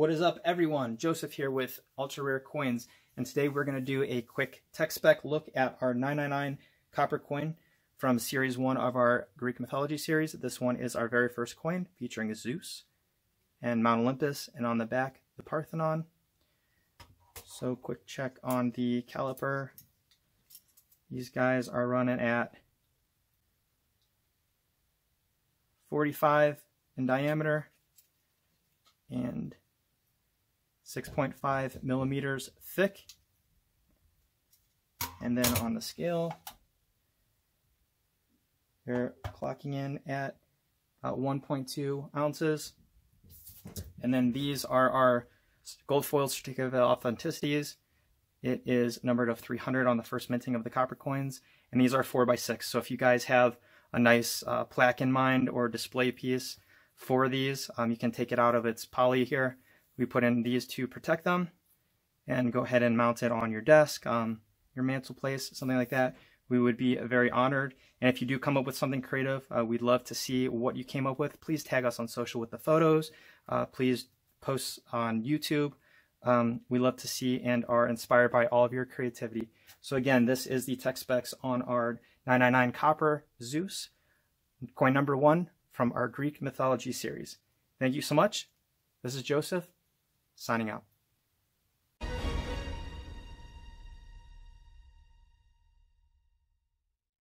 What is up everyone? Joseph here with Ultra Rare Coins and today we're going to do a quick tech spec look at our 999 copper coin from series 1 of our Greek mythology series. This one is our very first coin featuring Zeus and Mount Olympus and on the back the Parthenon. So quick check on the caliper. These guys are running at 45 in diameter and 6.5 millimeters thick. And then on the scale, they're clocking in at about 1.2 ounces. And then these are our gold foil certificate of authenticities. It is numbered of 300 on the first minting of the copper coins. And these are 4x6. So if you guys have a nice uh, plaque in mind or display piece for these, um, you can take it out of its poly here we put in these to protect them and go ahead and mount it on your desk, um, your mantel place, something like that. We would be very honored. And if you do come up with something creative, uh, we'd love to see what you came up with. Please tag us on social with the photos. Uh, please post on YouTube. Um, we love to see and are inspired by all of your creativity. So again, this is the tech specs on our 999 Copper Zeus, coin number one from our Greek mythology series. Thank you so much. This is Joseph signing out.